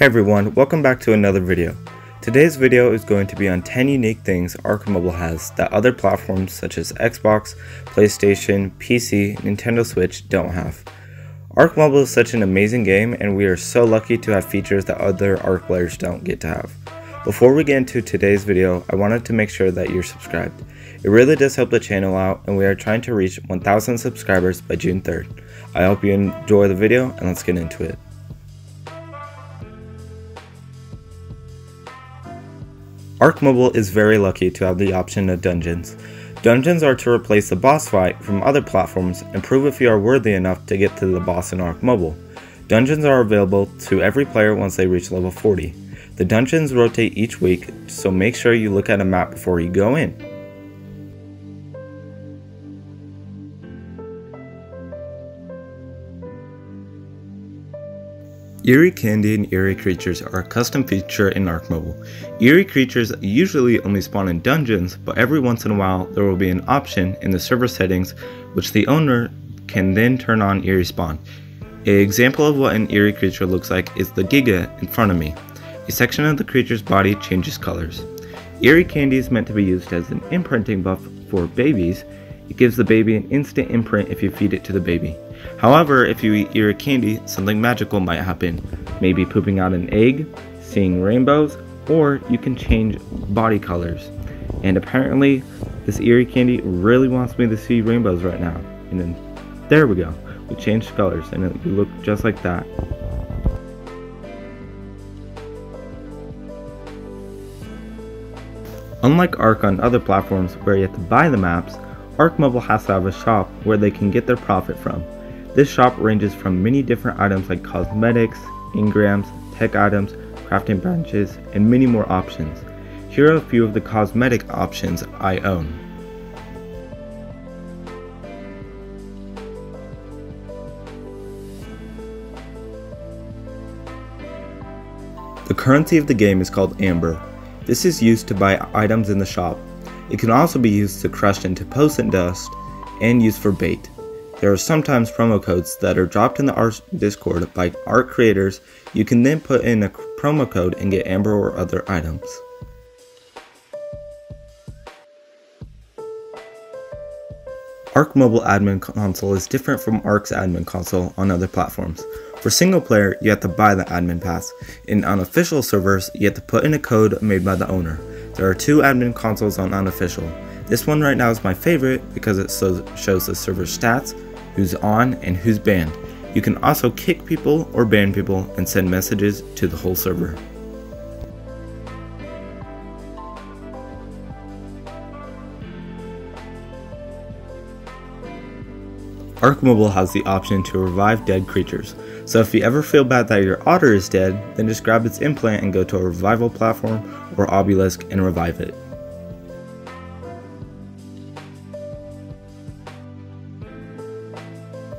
Hey everyone, welcome back to another video. Today's video is going to be on 10 unique things Ark Mobile has that other platforms such as Xbox, PlayStation, PC, Nintendo Switch don't have. Ark Mobile is such an amazing game and we are so lucky to have features that other Ark players don't get to have. Before we get into today's video, I wanted to make sure that you're subscribed. It really does help the channel out and we are trying to reach 1000 subscribers by June 3rd. I hope you enjoy the video and let's get into it. Ark Mobile is very lucky to have the option of dungeons. Dungeons are to replace the boss fight from other platforms and prove if you are worthy enough to get to the boss in Ark Mobile. Dungeons are available to every player once they reach level 40. The dungeons rotate each week, so make sure you look at a map before you go in. Eerie Candy and Eerie Creatures are a custom feature in Ark Mobile. Eerie Creatures usually only spawn in dungeons, but every once in a while there will be an option in the server settings which the owner can then turn on Eerie Spawn. An example of what an Eerie creature looks like is the Giga in front of me. A section of the creature's body changes colors. Eerie Candy is meant to be used as an imprinting buff for babies. It gives the baby an instant imprint if you feed it to the baby. However, if you eat Eerie candy, something magical might happen. Maybe pooping out an egg, seeing rainbows, or you can change body colors. And apparently, this Eerie candy really wants me to see rainbows right now. And then, there we go. We changed colors, and it look just like that. Unlike Ark on other platforms where you have to buy the maps, Ark Mobile has to have a shop where they can get their profit from. This shop ranges from many different items like cosmetics, engrams, tech items, crafting branches, and many more options. Here are a few of the cosmetic options I own. The currency of the game is called Amber. This is used to buy items in the shop. It can also be used to crush into potion dust and used for bait. There are sometimes promo codes that are dropped in the Ark Discord by Ark creators. You can then put in a promo code and get Amber or other items. Ark Mobile Admin Console is different from Ark's Admin Console on other platforms. For single player, you have to buy the admin pass. In unofficial servers, you have to put in a code made by the owner. There are two admin consoles on unofficial. This one right now is my favorite because it shows the server stats who's on, and who's banned. You can also kick people or ban people and send messages to the whole server. Ark Mobile has the option to revive dead creatures, so if you ever feel bad that your otter is dead, then just grab its implant and go to a revival platform or obelisk and revive it.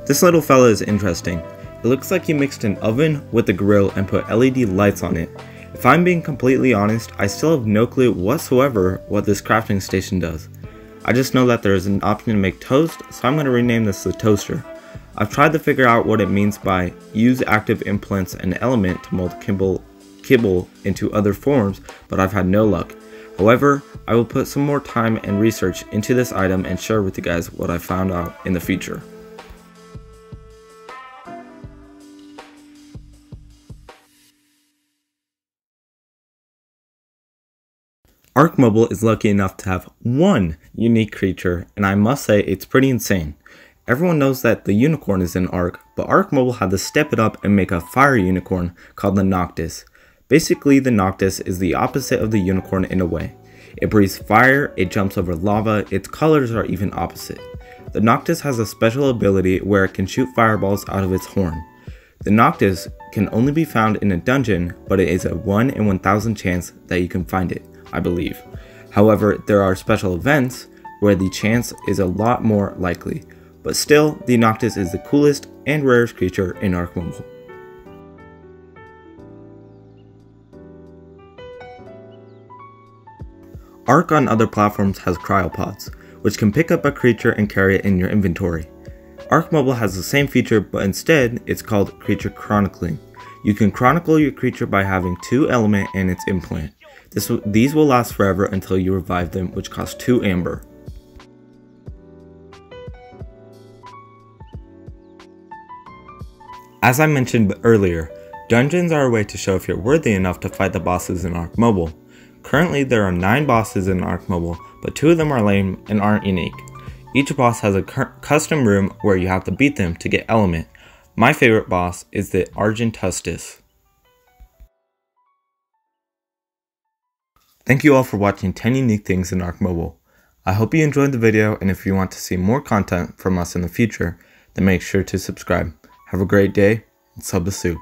This little fella is interesting. It looks like he mixed an oven with a grill and put LED lights on it. If I'm being completely honest, I still have no clue whatsoever what this crafting station does. I just know that there is an option to make toast, so I'm going to rename this the toaster. I've tried to figure out what it means by use active implants and element to mold kibble, kibble into other forms, but I've had no luck. However, I will put some more time and research into this item and share with you guys what I found out in the future. Ark Mobile is lucky enough to have one unique creature, and I must say it's pretty insane. Everyone knows that the unicorn is in Ark, but Ark Mobile had to step it up and make a fire unicorn called the Noctis. Basically, the Noctis is the opposite of the unicorn in a way. It breathes fire, it jumps over lava, its colors are even opposite. The Noctis has a special ability where it can shoot fireballs out of its horn. The Noctis can only be found in a dungeon, but it is a 1 in 1000 chance that you can find it. I believe. However, there are special events where the chance is a lot more likely, but still, the Noctis is the coolest and rarest creature in Ark Mobile. Ark on other platforms has cryopods, which can pick up a creature and carry it in your inventory. Ark Mobile has the same feature, but instead, it's called creature chronicling. You can chronicle your creature by having 2 element and its implant. This, these will last forever until you revive them, which costs 2 amber. As I mentioned earlier, dungeons are a way to show if you're worthy enough to fight the bosses in Ark Mobile. Currently, there are 9 bosses in Ark Mobile, but 2 of them are lame and aren't unique. Each boss has a custom room where you have to beat them to get element. My favorite boss is the Argentustus. Thank you all for watching 10 unique things in Ark Mobile. I hope you enjoyed the video and if you want to see more content from us in the future, then make sure to subscribe. Have a great day and sub the soup.